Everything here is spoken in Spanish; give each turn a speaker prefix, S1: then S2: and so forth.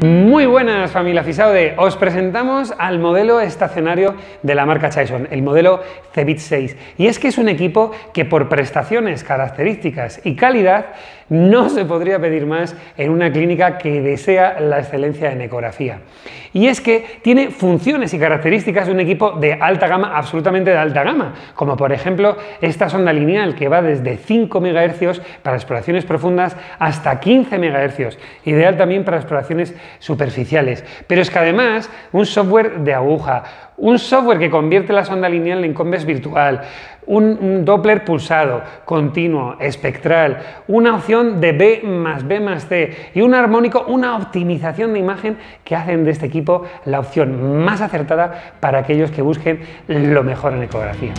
S1: Mm. Muy buenas familia Fisaude, os presentamos al modelo estacionario de la marca Chaison, el modelo Cebit 6. Y es que es un equipo que por prestaciones, características y calidad no se podría pedir más en una clínica que desea la excelencia en ecografía. Y es que tiene funciones y características de un equipo de alta gama, absolutamente de alta gama, como por ejemplo esta sonda lineal que va desde 5 MHz para exploraciones profundas hasta 15 MHz, ideal también para exploraciones superficiales. Pero es que además un software de aguja, un software que convierte la sonda lineal en convex virtual, un, Doppler pulsado, continuo, espectral, una opción de B más B más C y un armónico, una optimización de imagen que hacen de este equipo la opción más acertada para aquellos que busquen lo mejor en ecografía.